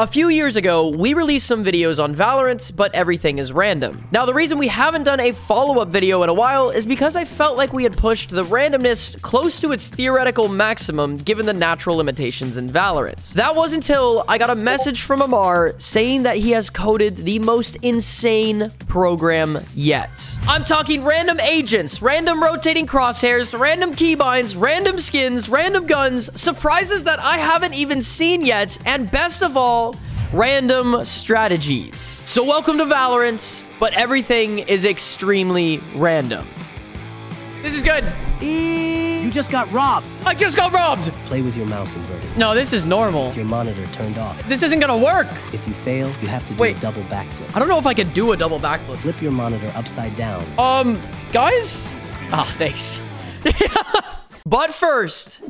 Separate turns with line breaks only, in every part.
A few years ago, we released some videos on Valorant, but everything is random. Now, the reason we haven't done a follow-up video in a while is because I felt like we had pushed the randomness close to its theoretical maximum given the natural limitations in Valorant. That was until I got a message from Amar saying that he has coded the most insane program yet. I'm talking random agents, random rotating crosshairs, random keybinds, random skins, random guns, surprises that I haven't even seen yet, and best of all, random strategies. So welcome to Valorant, but everything is extremely random. This is good.
You just got robbed.
I just got robbed.
Play with your mouse inverted.
No, this is normal.
Your monitor turned off.
This isn't gonna work.
If you fail, you have to do
Wait.
a double backflip.
I don't know if I can do a double backflip.
Flip your monitor upside down.
Um, guys? Ah, thanks. but first,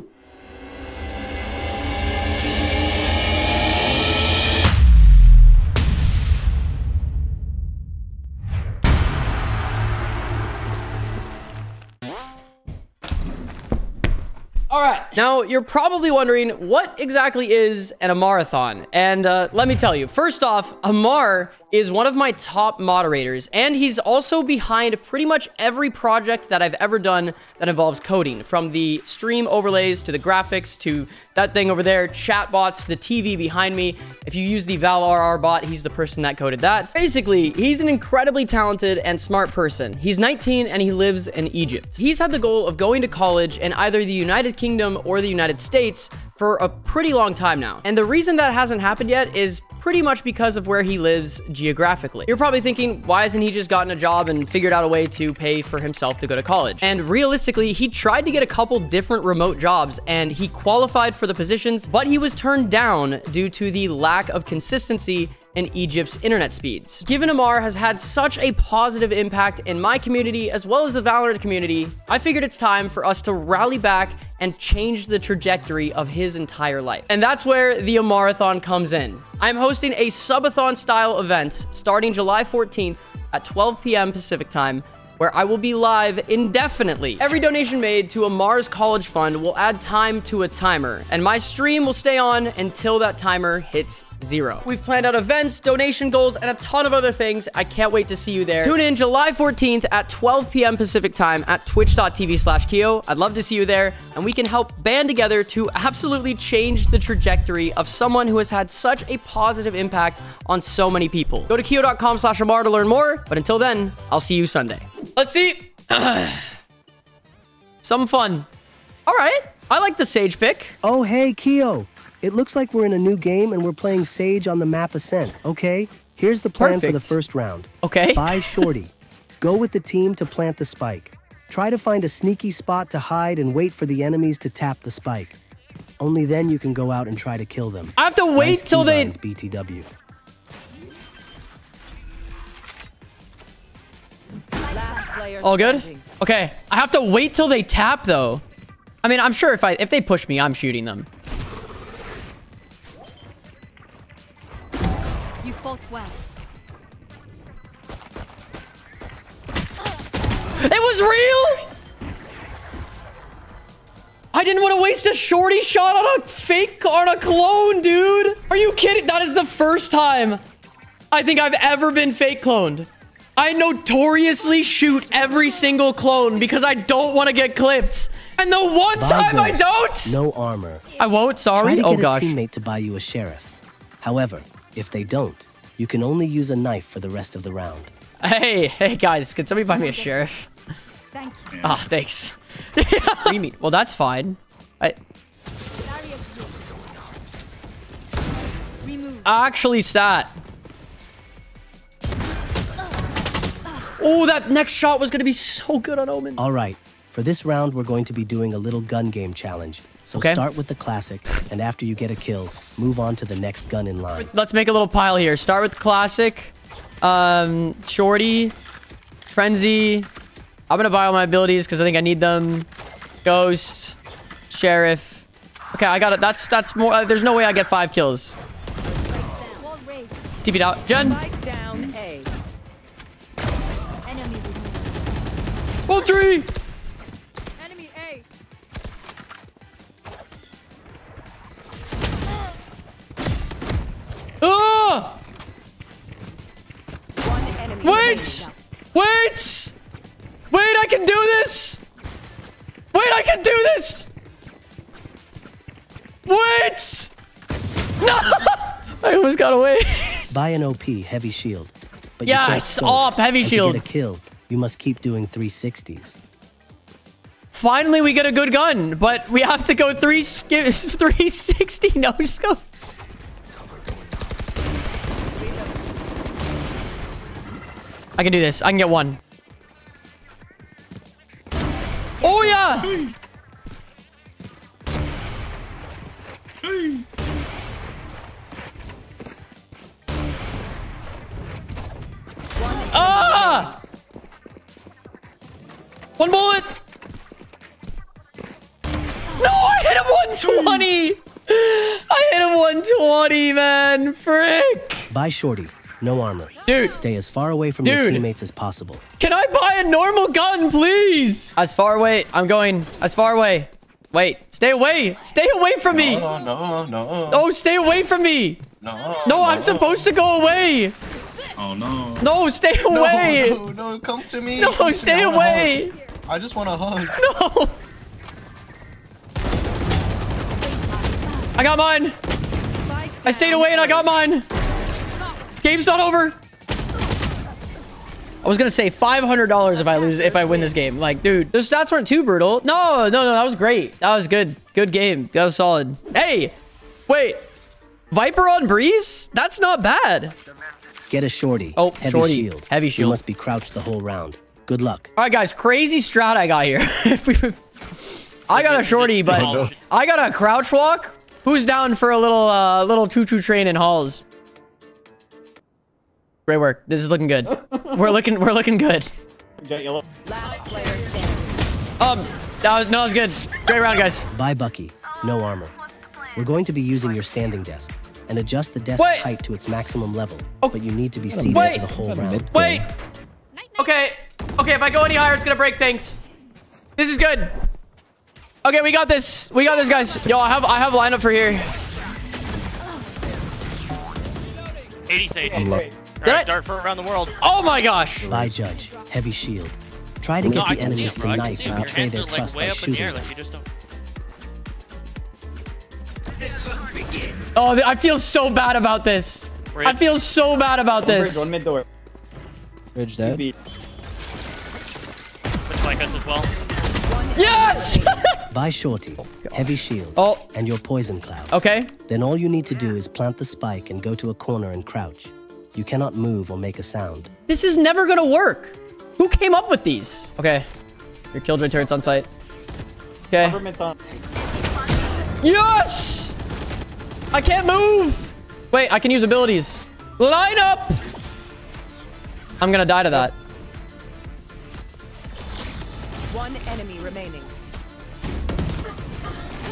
Now, you're probably wondering what exactly is an Amarathon? And uh, let me tell you. First off, Amar is one of my top moderators, and he's also behind pretty much every project that I've ever done that involves coding, from the stream overlays to the graphics to that thing over there, chat bots, the TV behind me. If you use the ValRR bot, he's the person that coded that. Basically, he's an incredibly talented and smart person. He's 19 and he lives in Egypt. He's had the goal of going to college in either the United Kingdom or the United States for a pretty long time now. And the reason that hasn't happened yet is pretty much because of where he lives geographically. You're probably thinking, why hasn't he just gotten a job and figured out a way to pay for himself to go to college? And realistically, he tried to get a couple different remote jobs and he qualified for the positions, but he was turned down due to the lack of consistency in Egypt's internet speeds. Given Amar has had such a positive impact in my community as well as the Valorant community, I figured it's time for us to rally back and change the trajectory of his entire life. And that's where the Amarathon comes in. I'm hosting a subathon style event starting July 14th at 12 p.m. Pacific time where I will be live indefinitely. Every donation made to Amar's College Fund will add time to a timer, and my stream will stay on until that timer hits zero. We've planned out events, donation goals, and a ton of other things. I can't wait to see you there. Tune in July 14th at 12 p.m. Pacific time at twitch.tv slash Keeoh. I'd love to see you there, and we can help band together to absolutely change the trajectory of someone who has had such a positive impact on so many people. Go to keeoh.com slash Amar to learn more, but until then, I'll see you Sunday. Let's see. Some fun. All right. I like the Sage pick.
Oh, hey, Keeoh. It looks like we're in a new game and we're playing Sage on the map Ascent, okay? Here's the plan for the first round.
Okay.
Buy Shorty. Go with the team to plant the spike. Try to find a sneaky spot to hide and wait for the enemies to tap the spike. Only then you can go out and try to kill them.
I have to wait
Nice
till they...
keybinds, BTW.
All good? Okay. I have to wait till they tap, though. I mean, I'm sure if I if they push me, I'm shooting them.
You fought well.
It was real! I didn't want to waste a shorty shot on a fake, on a clone, dude. Are you kidding? That is the first time I think I've ever been fake cloned. I notoriously shoot every single clone because I don't want to get clipped. And the one
Buy
time I don't,
No armor.
I won't. Sorry.
Try
Sorry.
to
Oh
get a teammate to buy you a sheriff. However, if they don't, you can only use a knife for the rest of the round.
Hey, hey guys, can somebody buy me a sheriff?
Thank you.
Ah, thanks. what do you mean? Well, that's fine. I actually sat. Oh, that next shot was gonna be so good on Omen.
All right, for this round, we're going to be doing a little gun game challenge. So
Okay.
start with the classic, and after you get a kill, move on to the next gun in line.
Let's make a little pile here. Start with classic, um, shorty, frenzy. I'm gonna buy all my abilities because I think I need them. Ghost, sheriff. Okay, I got it. That's that's more. Uh, there's no way I get five kills.
Wall.
TP'd out. Jen. Level three.
Enemy A.
Ah! Wait! Wait! Wait, I can do this! Wait, I can do this! Wait! No! I almost got away.
Buy an OP heavy shield. But
yes,
you can't
off heavy shield.
get a kill you must keep doing 360s.
Finally, we get a good gun, but we have to go three sk 360 no scopes. I can do this. I can get one. Oh, yeah! One bullet! No, I hit him 120! I hit him 120, man. Frick.
Buy shorty, no armor.
Dude,
Stay as far away from your teammates as possible.
can I buy a normal gun, please? As far away. I'm going as far away. Wait, stay away. Stay away from me.
No, no, no.
Oh, stay away from me.
No.
No, no. I'm supposed to go away.
Oh no.
No, stay away.
no, no, come to me.
No,
come
stay
I wanna
away.
Hug. I just want a hug.
No. I got mine. I stayed away and I got mine. Game's not over. I was gonna say $500 if I lose, if I win this game. Like, dude, those stats weren't too brutal. No, no, no, that was great. That was good. Good game. That was solid. Hey, wait. Viper on Breeze? That's not bad.
Get a shorty,
Oh,
heavy
shorty,
shield.
heavy shield.
You must be crouched the whole round. Good luck.
All right, guys, crazy strat I got here. If we- I got a shorty, but I got a crouch walk. Who's down for a little, uh, little choo-choo train in halls? Great work. This is looking good. We're looking, we're looking good. Um, that was, no, that was good. Great round, guys.
Bye, Bucky, no armor. We're going to be using your standing desk and adjust the desk's
Wait.
height to its maximum level,
Oh.
but you need to be seated
Wait.
for the whole round.
Wait. Okay. Okay, if I go any higher, it's gonna break things. This is good. Okay, we got this. We got this, guys. Yo, I have, I have lineup for here.
80 Sage.
Did I-
Alright, start for around the world.
Oh my gosh.
Buy Judge, heavy shield. Try to
No,
get
I
the enemies
him,
to
bro.
Knife and betray their
are like
trust by
up in the
shooting
air,
them.
like you just don't.
Oh, I feel so bad about this. I feel so bad about this.
Bridge, One mid door.
Bridge dead.
Yes!
Buy shorty, heavy shield,
Oh.
and your poison cloud.
okay.
Then all you need to do is plant the spike and go to a corner and crouch. You cannot move or make a sound.
This is never gonna work. Who came up with these? Okay. Your killjoy turret's on site. Okay.
Government.
Yes! I can't move. Wait, I can use abilities. Line up! I'm gonna die to that.
One enemy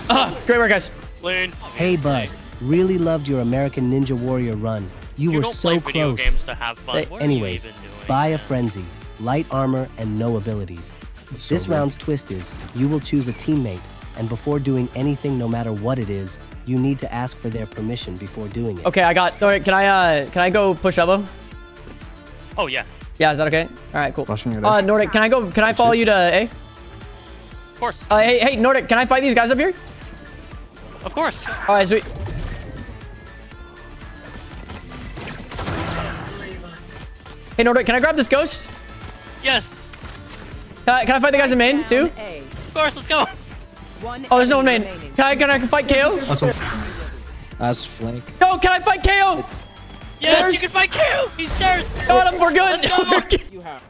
remaining.
Ah, great work, guys.
Lane.
Hey, bud. Really loved your American Ninja Warrior run. You,
You
were
don't
so
play video
close.
games to have fun.
Hey,
What are
Anyways,
even doing?
buy a frenzy, light armor, and no abilities. this round's twist is you will choose a teammate, and before doing anything, no matter what it is, you need to ask for their permission before doing it.
Okay, I got. All right, can I? Uh, can I go push elbow?
Oh, yeah.
Yeah, is that okay? All right, cool.
Rushing your
Uh, Nordic, can I go? Can I follow you to A?
Of course.
Uh, hey, hey, Nordic, can I fight these guys up here?
Of course.
All right, sweet. Hey, Nordic, can I grab this ghost?
Yes.
Can I, can I fight the guys in main too?
A.
Of course. Let's go.
One
Oh, there's no one main.
remaining.
Can I, can I fight KO?
that's flank.
Go, can I fight KO?
Yes,
Stairs.
you can fight Q. He's stairs.
Got him, we're good.
Let's go.
We're good.
You have.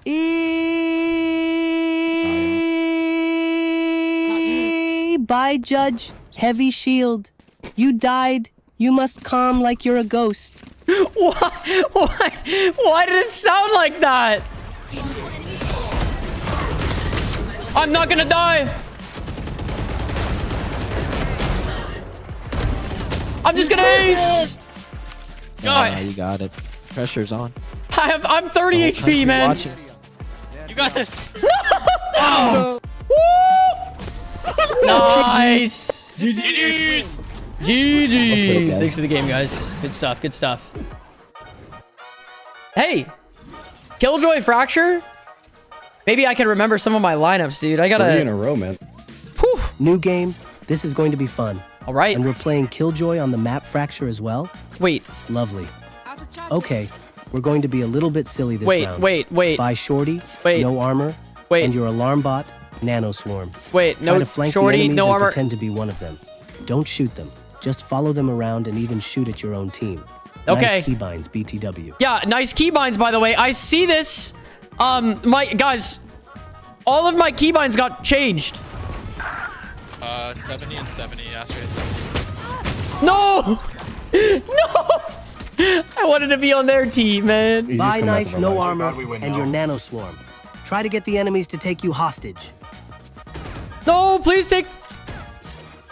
E- Bye, Judge. Heavy shield. You died. You must calm like you're a ghost.
Why, why, why did it sound like that? I'm not gonna die. I'm just gonna ace.
Yeah, you got it. Pressure's on.
I have, I'm 30
Whole
HP, man.
Watching.
You got this.
Woo! Oh. nice.
GG's.
GG's.
guys.
Thanks for the game, guys. Good stuff. Good stuff. Hey, Killjoy Fracture? Maybe I can remember some of my lineups, dude. I
Three in
gotta...
a row, man.
Whew.
New game. This is going to be fun.
All right.
And we're playing Killjoy on the map Fracture as well?
Wait,
Lovely.
Out of charge.
Okay, we're going to be a little bit silly this
wait,
round.
wait, wait,
Buy Shorty,
Wait.
no armor,
Wait.
and your alarm bot, Nano Swarm.
wait.
Try
No
to flank
shorty,
the enemies
no
and
armor.
pretend to be one of them. Don't shoot them. Just follow them around and even shoot at your own team.
Okay.
Nice keybinds, BTW.
Yeah, nice keybinds, by the way. I see this. Um, my guys, all of my keybinds got changed.
Uh, 70 and 70, Astro and 70.
No, no. I wanted to be on their team, man.
He's just
Buy knife, no
front line.
armor, and your Nano Swarm. Try to get the enemies to take you hostage.
No, please take,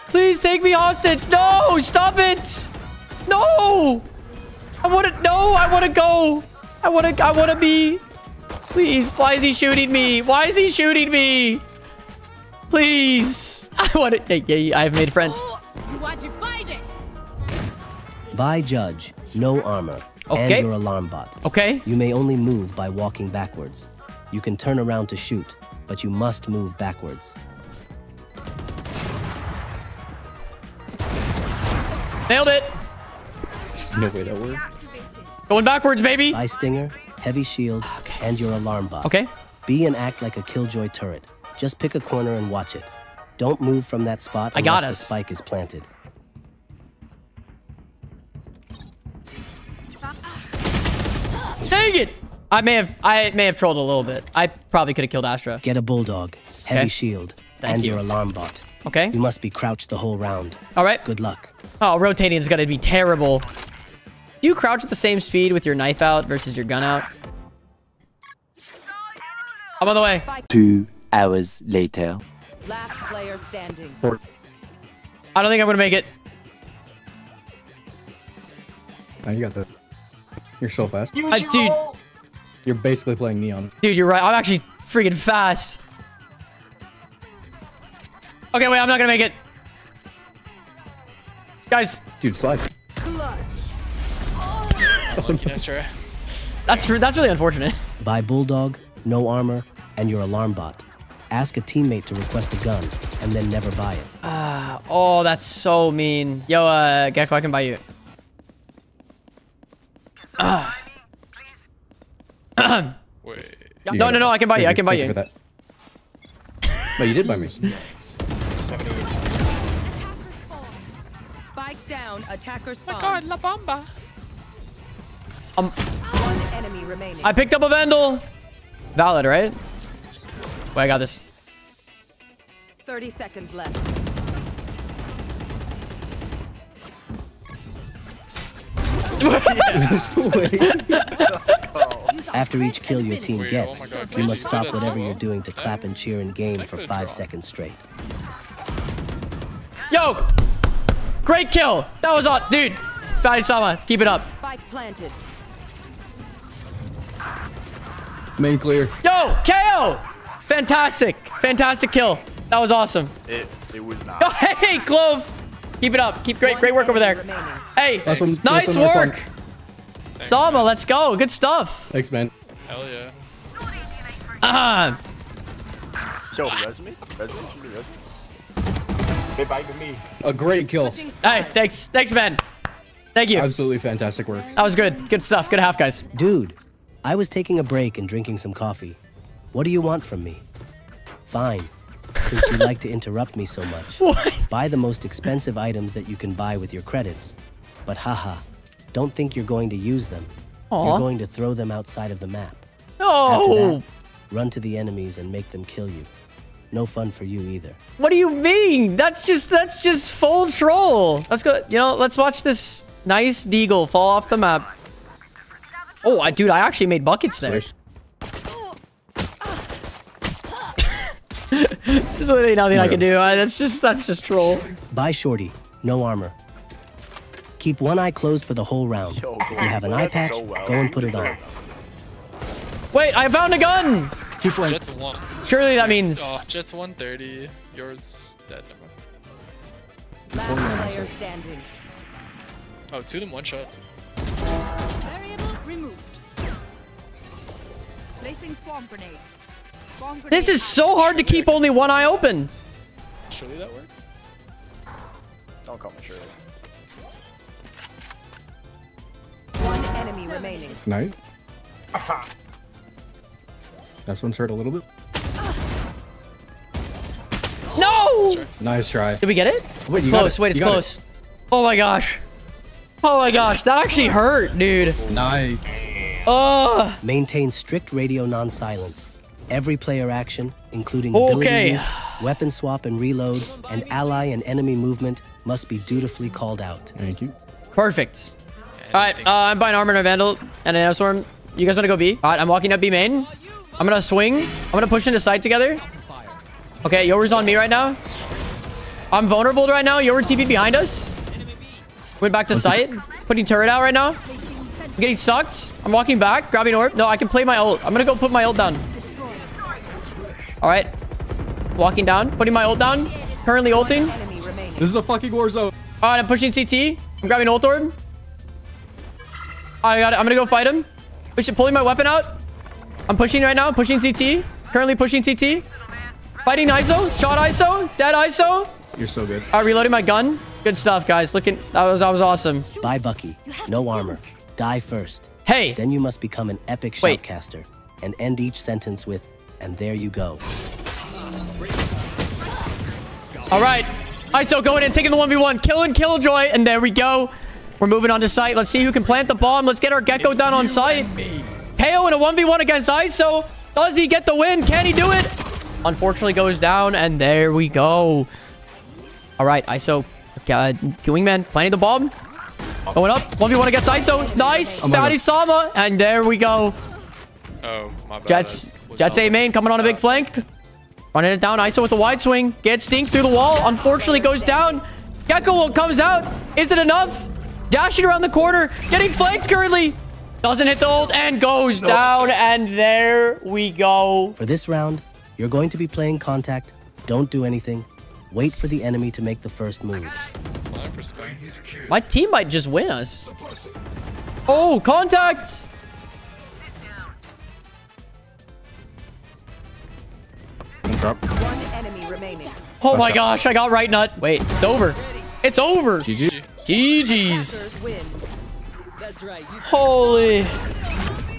please take me hostage. No, stop it. No, I want to. No, I want to go. I want to. I want to be. Please, why is he shooting me? Why is he shooting me? Please, I want to. Hey, hey, I've made friends.
Oh, you are divided.
Buy Judge, no armor,
Okay.
and your alarm bot.
Okay.
You may only move by walking backwards. You can turn around to shoot, but you must move backwards.
Nailed it.
No way that worked.
Going backwards, baby.
Buy Stinger, Heavy Shield, and your alarm bot.
Okay.
Be and act like a Killjoy turret. Just pick a corner and watch it. Don't move from that spot
I
unless
got
the spike is planted.
Dang it. I may have I may have trolled a little bit. I probably could have killed Astra.
Get a Bulldog, Heavy
Okay.
Shield,
Thank
and
you.
your alarm bot.
Okay.
You must be crouched the whole round.
All right.
Good luck.
Oh, rotating is gonna be terrible. Do you crouch at the same speed with your knife out versus your gun out? I'm on the way.
Two hours later.
Last player standing.
I don't think I'm gonna make it.
Now you got the. You're so fast.
Uh, dude,
You're basically playing Neon.
dude, you're right. I'm actually freaking fast. Okay, wait, I'm not gonna make it. Guys,
Dude, slide.
Lucky Astro.
that's that's really unfortunate.
Buy Bulldog, no armor, and your alarm bot. Ask a teammate to request a gun, and then never buy it.
Oh, that's so mean. Yo, uh, Gekko, I can buy you.
Wait.
You
No, no, no, I can buy you. I can buy
thank
you.
for that. But you did buy me.
down. Attacker spawn.
God, La Bamba.
Um, One enemy remaining.
I picked up a Vandal. Valid, right? Wait, I got this.
30 seconds left.
There's no way.
After each kill your team
oh
gets, you must stop whatever you're doing to clap and cheer in game for five seconds straight.
Yo! Great kill! That was on. Dude, Fatty Sama, keep it up.
Spike planted.
Main clear.
Yo, KO! Fantastic. Fantastic kill. That was awesome.
It, it was not.
Yo, hey, Clove! Keep it up. Keep great, great work over there. Hey,
Last one-
nice
last one, last one.
work. Sama, let's go. Good stuff.
Thanks, man.
Hell yeah.
Ah,
Yo, resume? Resume? Should be resume. They biting me.
A great kill.
hey, thanks. Thanks, man. Thank you.
Absolutely fantastic work.
That was good. Good stuff. Good half, guys.
Dude, I was taking a break and drinking some coffee. What do you want from me? Fine. Since you like to interrupt me so much,
What?
buy the most expensive items that you can buy with your credits. But haha, don't think you're going to use them. You're going to throw them outside of the map. Oh!
After
that, run to the enemies and make them kill you. No fun for you either.
What do you mean? That's just that's just full troll. Let's go. You know, let's watch this nice deagle fall off the map. Oh, I, dude, I actually made buckets there.
Nice.
There's literally nothing I can do. I, that's just that's just troll.
Buy Shorty, no armor. Keep one eye closed for the whole round.
Yo,
If you have an eye patch,
so well.
go and put it on.
Wait, I found a gun.
Two flank.
Jet's one.
Surely that means.
Oh, Jet's 130. Yours dead. Never mind.
Last player standing.
Oh, two of them one shot.
Variable removed. Placing swarm grenade. Swarm grenade.
This is so hard to keep only one eye open.
Surely that works.
Don't call me Shirley.
One enemy remaining.
Nice. This one's hurt a little bit.
No!
Nice try.
Did we get it?
Wait,
it's close.
it.
Wait, it's
You got it.
close. Oh my gosh. Oh my gosh. That actually hurt, dude.
Nice.
Oh.
Maintain strict radio non-silence. Every player action, including ability
Okay.
use, weapon swap and reload, and ally and enemy movement, must be dutifully called out.
Thank you.
Perfect. All right, uh, I'm buying armor and a vandal and an storm. You guys want to go B? All right, I'm walking up B main. I'm gonna swing. I'm gonna push into side together. Okay, Yoru's on me right now. I'm vulnerable right now. Yoru TP behind us. Went back to site. Putting turret out right now. I'm getting sucked. I'm walking back, grabbing orb. No, I can play my ult. I'm gonna go put my ult down. All right. Walking down, putting my ult down. Currently ulting.
This is a fucking war zone.
All right, I'm pushing CT. I'm grabbing ult orb. I got it. I'm gonna go fight him. Push it, pulling my weapon out. I'm pushing right now. Pushing CT. Currently pushing CT. Fighting ISO. Shot ISO. Dead ISO.
You're so good.
All right, reloading my gun. Good stuff, guys. Looking, that was that was awesome.
Bye, Bucky. No armor. Die first.
Hey,
Then you must become an epic
Wait.
shoutcaster and end each sentence with, and there you go.
all right. ISO going in, taking the 1v1. Killing Killjoy, and there we go. We're moving on to site. Let's see who can plant the bomb. Let's get our Gekko done on site. KO in a 1v1 against ISO. Does he get the win? Can he do it? Unfortunately goes down, and there we go. All right, ISO. Uh, Wingman planting the bomb. Going up. 1v1 against ISO. Nice.
Oh
Fatty
God.
Sama. And there we go.
Oh, my bad.
Jets. Jets A main coming on a big flank. Running it down. ISO with the wide swing. Gets dinked through the wall. Unfortunately goes down. Gekko comes out. Is it enough? Dashing around the corner. Getting flanked currently. Doesn't hit the ult and goes down. And there we go.
For this round, you're going to be playing contact. Don't do anything. Wait for the enemy to make the first move.
Flying for.
My team might just win us. Oh, contact.
Drop.
One enemy remaining.
Oh my gosh, I got right nut. Wait, it's over. It's over.
GG.
GG's.
First win.
Holy.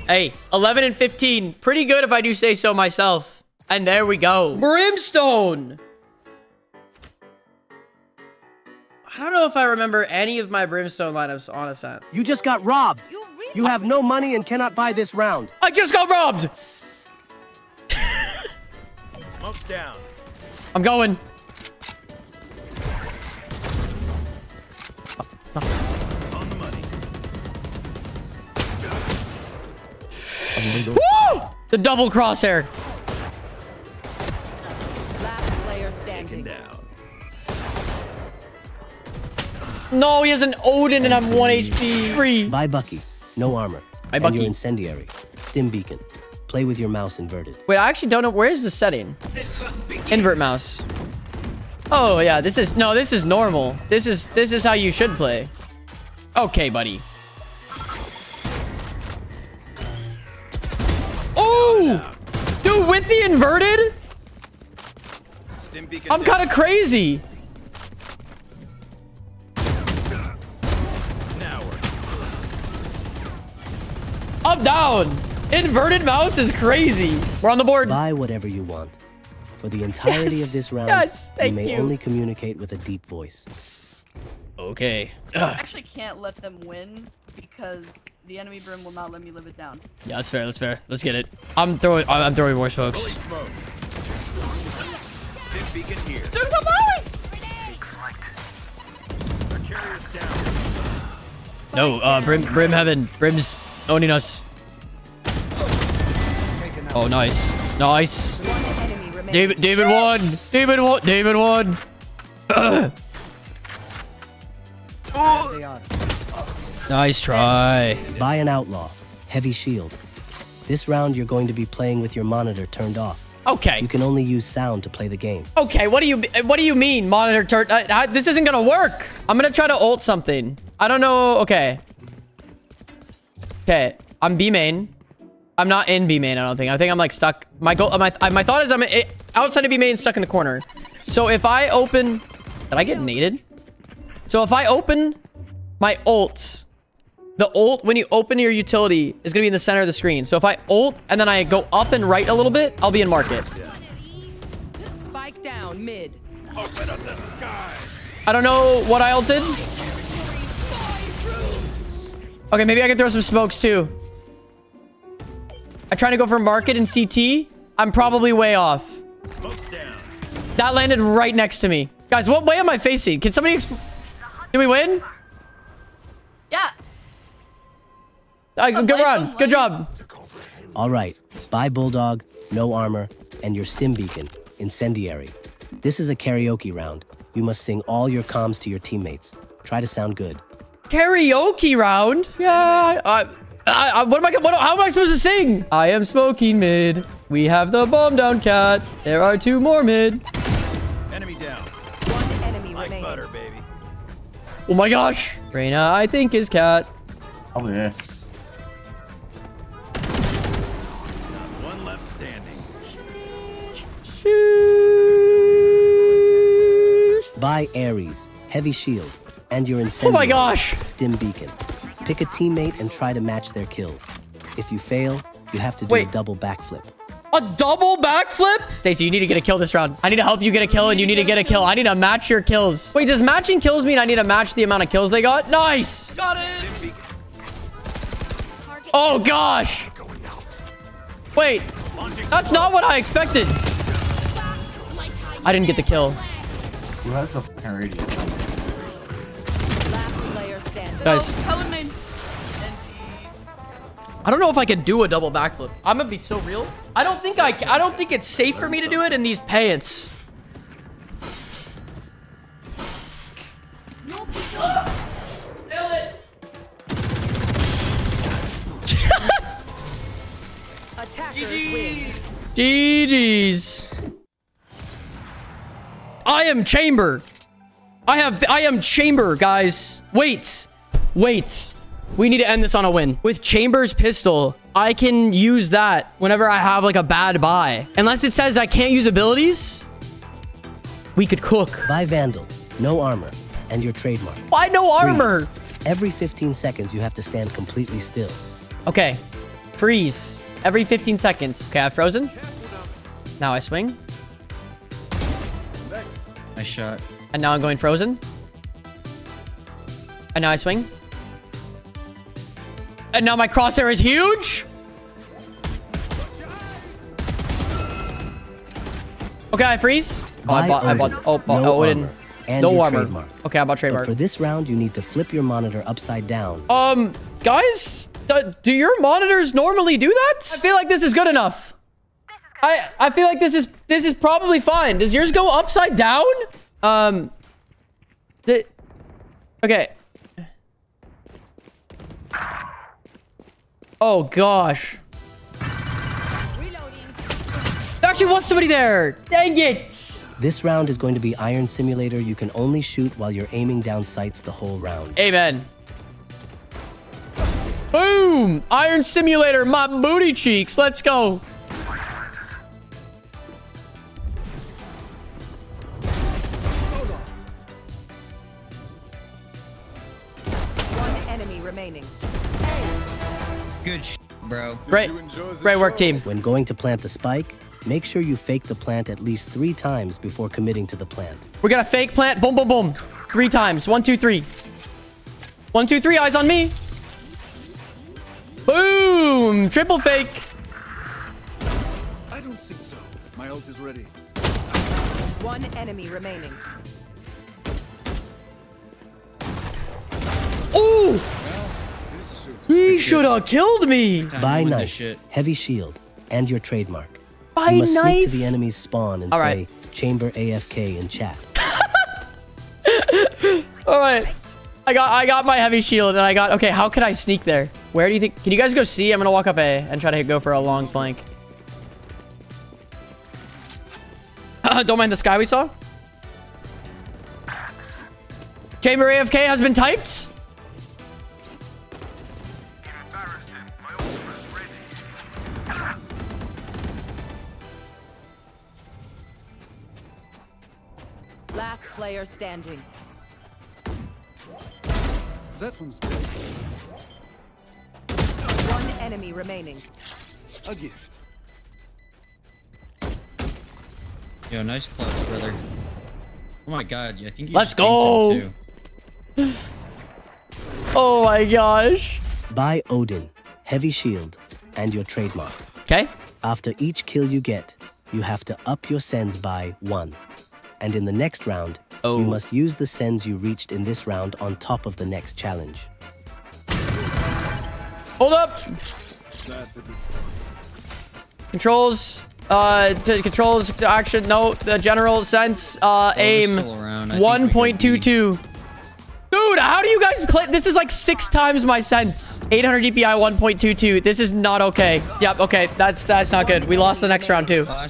Hey, 11 and 15. Pretty good if I do say so myself. And there we go. Brimstone. I don't know if I remember any of my Brimstone lineups on Ascent.
You just got robbed. You have no money and cannot buy this round.
I just got robbed.
Smoke's down.
I'm going.
On
Woo! The double crosshair.
Last player standing.
No, he has an Odin and I'm 1 HP. Free.
Buy Bucky. No armor.
Buy
and
Bucky.
your incendiary. Stim beacon. Play with your mouse inverted.
Wait, I actually don't know. Where is the setting? Invert mouse. Oh, yeah. This is... No, this is normal. This is... This is how you should play. Okay, buddy. With the inverted? I'm kind of crazy.
Now we're
I'm down. Inverted mouse is crazy. We're on the board.
Buy whatever you want. For the entirety
Yes.
of this round,
Yes,
you may
you.
only communicate with a deep voice.
Okay.
I actually can't let them win because the enemy brim will not let me live it down.
Yeah, that's fair. That's fair. Let's get it. I'm throwing. I'm I'm throwing more smokes.
smoke. Beacon here.
Dude, come on!
Our carrier's down.
No, uh, Brim, Brim Heaven. Brim's owning us. Oh, nice. Nice.
One enemy remaining.
David, David won. David won. David won. Ugh. Nice try.
Buy an outlaw. Heavy shield. This round, you're going to be playing with your monitor turned off.
Okay.
You can only use sound to play the game.
Okay. What do you What do you mean, monitor turn? Uh, this isn't gonna work. I'm gonna try to ult something. I don't know. Okay. Okay. I'm B main. I'm not in B main, I don't think. I think I'm like stuck. My goal, my, my thought is I'm eh, outside of B main, stuck in the corner. So if I open, did I get naded? So if I open my ult, the ult, when you open your utility, is going to be in the center of the screen. So if I ult and then I go up and right a little bit, I'll be in market.
Spike down mid.
I don't know what I ulted. Okay, maybe I can throw some smokes too. I'm trying to go for market and CT. I'm probably way off. That landed right next to me. Guys, what way am I facing? Can somebody exp- Did we win?
Yeah.
Uh, good run. Good job.
All right, buy Bulldog, no armor, and your stim beacon, Incendiary. This is a karaoke round. You must sing all your comms to your teammates. Try to sound good.
Karaoke round? Yeah. I, I, I, what am I? What, how am I supposed to sing? I am smoking mid. We have the bomb down cat. There are two more mid.
Enemy down. One enemy remaining. Butter,
baby.
Oh my gosh. Reyna, I think is cat.
Oh yeah.
Buy Ares, Heavy Shield, and your
Oh my gosh.
Stim Beacon. Pick a teammate and try to match their kills. If you fail, you have to do
Wait.
a double backflip.
A double backflip? Stacy, you need to get a kill this round. I need to help you get a kill and you need to get a kill. I need to match your kills. Wait, does matching kills mean I need to match the amount of kills they got? Nice.
Got it.
Oh gosh. Wait, that's not what I expected. I didn't get the kill.
Who has the parody?
Last player standing.
Guys, I don't know if I can do a double backflip. I'm gonna be so real. I don't think I, ca- I don't think it's safe for me to do it in these pants. Nailed it.
Attackers win.
GG's. I am Chamber. I have I am Chamber, guys. Wait. Wait. We need to end this on a win. With Chamber's pistol, I can use that whenever I have like a bad buy. Unless it says I can't use abilities, we could cook.
Buy Vandal, no armor, and your trademark.
Why no armor?
Freeze. Every 15 seconds, you have to stand completely still.
Okay. Freeze. Every 15 seconds. Okay, I've frozen. Now I swing.
Nice shot.
And now I'm going frozen. And now I swing. And now my crosshair is huge. Okay, I freeze. Oh, I
Buy
bought, I bought, oh, oh,
no
oh, it
armor,
didn't.
and
No
your
armor.
trademark.
Okay, I bought
But
trademark.
for this round, you need to flip your monitor upside down.
Um, guys, do, do your monitors normally do that? I feel like this is good enough. I I feel like this is this is probably fine. Does yours go upside down? Um, the okay. Oh gosh. There actually was somebody there. Dang it.
This round is going to be Iron Simulator. You can only shoot while you're aiming down sights the whole round.
Amen. Boom! Iron Simulator, my booty cheeks. Let's go. Great. Great work, team.
When going to plant the spike, make sure you fake the plant at least three times before committing to the plant.
We're gonna fake plant. Boom, boom, boom. Three times. One, two, three. One, two, three. Eyes on me. Boom! Triple fake.
I don't think so. My ult is ready. One enemy remaining.
Ooh! He should have killed me.
Buy knife, heavy shield, and your trademark.
Buy
you must sneak to the enemy's spawn and
All
say
right.
chamber AFK in chat.
All right. I got I got my heavy shield and I got okay, how can I sneak there? Where do you think can you guys go see? I'm gonna walk up A and try to go for a long flank. Don't mind the sky we saw. Chamber AFK has been typed.
Player standing.
That one's dead.
One enemy remaining.
A gift.
Yo, nice clutch, brother. Oh my god, I think you
Let's
just dinked him,
go.
too.
Oh my gosh.
Buy Odin, Heavy Shield, and your trademark.
Okay.
After each kill you get, you have to up your sends by one. And in the next round,
Oh.
you must use the sends you reached in this round on top of the next challenge.
Hold up.
That's a good start.
Controls. Uh, to controls to action. No, the general sense. Uh, aim.
still around. I think we could
1.22. Dude, how do you guys play? This is like six times my sense. 800 DPI 1.22. This is not okay. Yep. Okay. That's that's not good. We lost the next round too.
By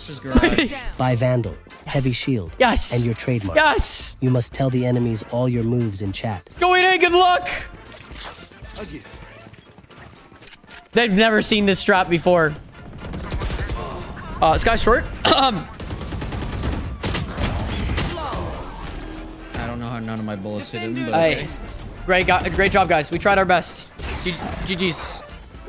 garage.
Buy Heavy Shield,
Yes.
and your trademark.
Yes.
You must tell the enemies all your moves in chat.
Go in. and Good luck. They've never seen this strap before. Uh, this guy's short. Um,
I don't know how none of my bullets hit him, but
Hey,
okay.
great, go- great job, guys. We tried our best. G- GG's.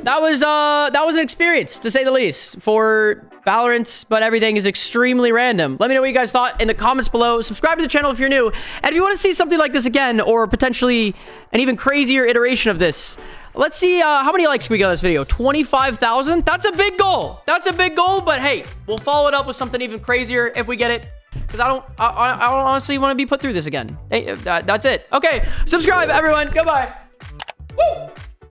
That was uh, that was an experience to say the least for Valorant, but everything is extremely random. Let me know what you guys thought in the comments below. Subscribe to the channel if you're new, and if you want to see something like this again, or potentially an even crazier iteration of this. Let's see uh, how many likes we get on this video. 25,000? That's a big goal. That's a big goal, but hey, we'll follow it up with something even crazier if we get it. Because I don't, I, I don't honestly want to be put through this again. Hey, uh, that's it. Okay, subscribe, everyone. Goodbye. Woo!